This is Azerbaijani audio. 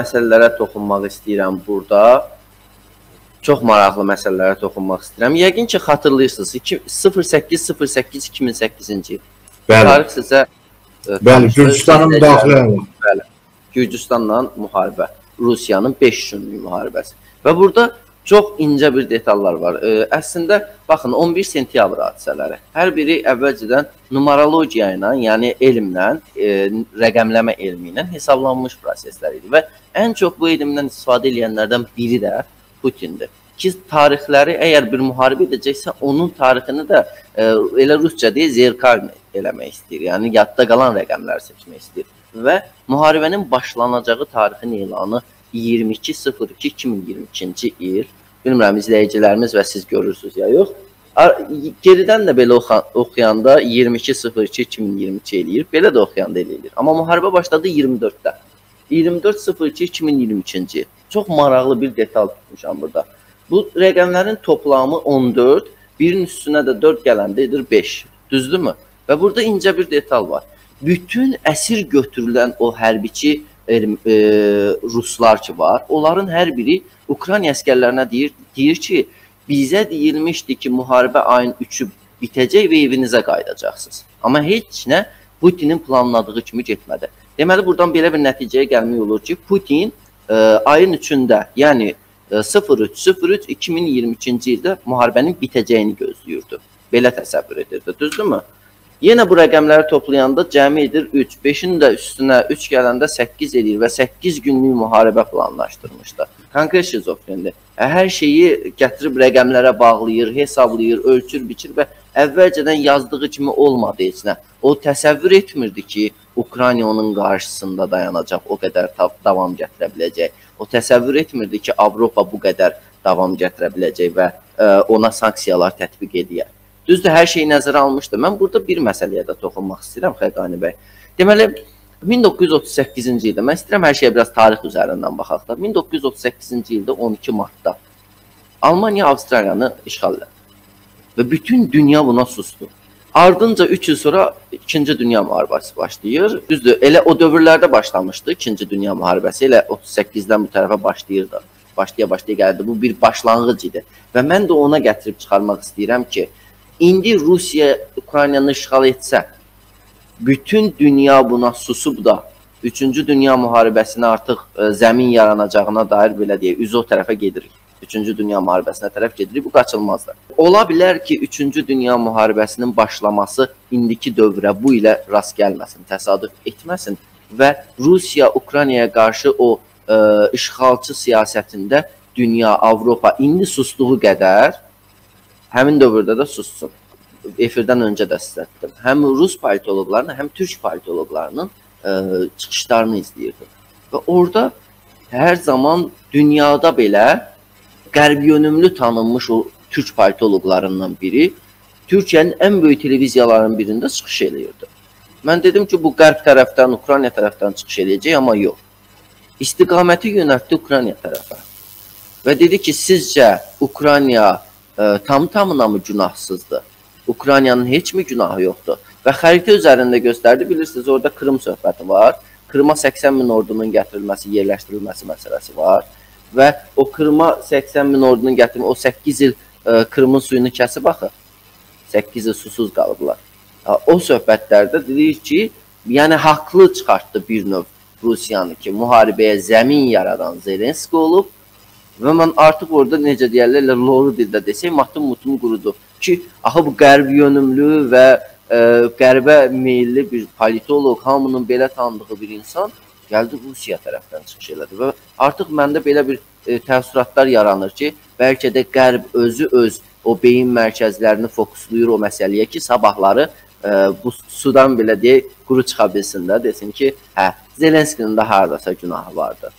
məsələlərə toxunmaq istəyirəm burada. Çox maraqlı məsələlərə toxunmaq istəyirəm. Yəqin ki, xatırlayırsınız 0808-2008-ci il. Bəli. Tarix sizə e, Bəli, Gürcüstanın müdaxilə Bəli. Gürcüstanla müharibə. Rusiyanın 5 günlük müharibəsi. Və burada çox incə bir detallar var. E, əslində baxın 11 sentyabr hadisələri. Hər biri əvvəlcədən numerologiya ilə, yəni elmlə, e, rəqəmləmə elmi ilə hesablanmış proseslər idi və ən çox bu elmdən istifadə edənlərdən biri də Putindir. Ki tarixləri əgər bir müharibə edəcəksə, onun tarixini də e, elə rusca deyə zerkalni eləmək istəyir. Yəni yadda qalan rəqəmlər seçmək istəyir və müharibənin başlanacağı tarixin elanı 22.02.2022-ci il. Bilmirəm izləyicilərimiz və siz görürsüz ya yox. Geridən də belə oxuyanda 22.02.2022 eləyir. Belə də oxuyanda eləyir. Amma müharibə başladı 24-də. 24.02.2022-ci il. Çox maraqlı bir detal tutmuşam burada. Bu rəqəmlərin toplamı 14, birin üstünə də 4 gələndə edir 5. Düzdürmü? Və burada incə bir detal var. Bütün əsir götürülən o hərbiçi e, e, ruslar ki var, onların hər biri Ukrayna əskərlərinə deyir, deyir ki, bizə deyilmişdi ki, müharibə ayın 3-ü bitəcək və evinizə qayıdacaqsınız. Amma heç nə Putinin planladığı kimi getmədi. Deməli, buradan belə bir nəticəyə gəlmək olur ki, Putin ə, ayın 3-də, yəni 03-03-2022-ci ildə müharibənin bitəcəyini gözləyirdi. Belə təsəvvür edirdi, düzdürmü? Yenə bu rəqəmləri toplayanda cəmi edir 3, 5-in də üstünə 3 gələndə 8 edir və 8 günlük müharibə planlaşdırmışdı. Konkret şizofrendir. Hər şeyi gətirib rəqəmlərə bağlayır, hesablayır, ölçür, biçir və əvvəlcədən yazdığı kimi olmadı heç nə. O təsəvvür etmirdi ki, Ukrayna onun qarşısında dayanacaq, o qədər davam gətirə biləcək. O təsəvvür etmirdi ki, Avropa bu qədər davam gətirə biləcək və ə, ona sanksiyalar tətbiq edə. Düzdür, hər şeyi nəzərə almışdı. Mən burada bir məsələyə də toxunmaq istəyirəm Xəqani bəy. Deməli 1938-ci ildə mən istəyirəm hər şeyə biraz tarix üzərindən baxaq da. 1938-ci ildə 12 martda Almaniya Avstraliyanı işğal etdi. Və bütün dünya buna susdu. Ardınca 3 il sonra 2-ci Dünya müharibəsi başlayır. Düzdür, elə o dövrlərdə başlamışdı 2-ci Dünya müharibəsi, elə 38-dən bu tərəfə başlayırdı. Başlaya-başlaya gəldi. Bu bir başlanğıc idi. Və mən də ona gətirib çıxarmaq istəyirəm ki, indi Rusiya Ukraynanı işğal etsə, bütün dünya buna susub da 3-cü Dünya müharibəsinə artıq ə, e, zəmin yaranacağına dair belə deyək, üzü o tərəfə gedirik. 3-cü Dünya müharibəsinə tərəf gedirik. Bu qaçılmazdır. Ola bilər ki, 3-cü Dünya müharibəsinin başlaması indiki dövrə bu ilə rast gəlməsin, təsadüf etməsin və Rusiya Ukraynaya qarşı o ə, işğalçı siyasətində dünya, Avropa indi sustuğu qədər həmin dövrdə də sussun. Efirdən öncə də dedim. Həm rus politoloqlarının, həm türk politoloqlarının ə, çıxışlarını izləyirdim. Və orada hər zaman dünyada belə qərb yönümlü tanınmış o türk politoloqlarından biri Türkiyənin ən böyük televiziyalarının birində çıxış eləyirdi. Mən dedim ki, bu qərb tərəfdən, Ukrayna tərəfdən çıxış eləyəcək, amma yox. İstiqaməti yönəltdi Ukrayna tərəfə. Və dedi ki, sizcə Ukrayna e, tam-tamına mı günahsızdır? Ukraynanın heç mi günahı yoxdur? Və xəritə üzərində göstərdi. Bilirsiniz, orada Krım söhbəti var. Krıma 80 min ordunun gətirilməsi, yerləşdirilməsi məsələsi var və o Krıma 80 min ordunun gətirmə, o 8 il ə, Krımın suyunu kəsib axı. 8 il susuz qalıblar. O söhbətlərdə deyir ki, yəni haqlı çıxartdı bir növ Rusiyanı ki, müharibəyə zəmin yaradan Zelenski olub və mən artıq orada necə deyirlər, loru dildə desək, matım mutum qurudu ki, axı bu qərb yönümlü və ə, e, qərbə meylli bir politoloq, hamının belə tanıdığı bir insan gəldi Rusiya tərəfdən çıxış elədi və artıq məndə belə bir e, təəssüratlar yaranır ki, bəlkə də Qərb özü öz o beyin mərkəzlərini fokuslayır o məsələyə ki, sabahları e, bu sudan belə deyək, quru çıxa bilsin də, desin ki, hə, Zelenskinin də hardasa günahı vardı.